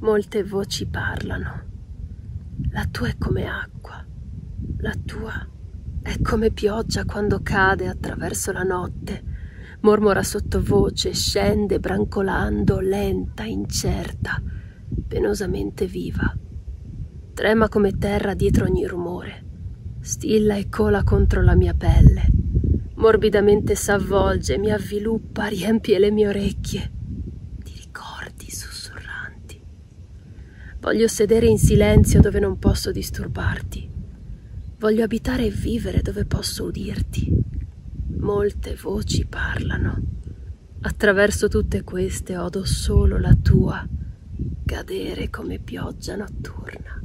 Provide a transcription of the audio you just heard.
Molte voci parlano. La tua è come acqua, la tua è come pioggia quando cade attraverso la notte, mormora sottovoce, scende brancolando, lenta, incerta, penosamente viva. Trema come terra dietro ogni rumore, stilla e cola contro la mia pelle, morbidamente s'avvolge, mi avviluppa, riempie le mie orecchie Voglio sedere in silenzio dove non posso disturbarti. Voglio abitare e vivere dove posso udirti. Molte voci parlano. Attraverso tutte queste odo solo la tua cadere come pioggia notturna.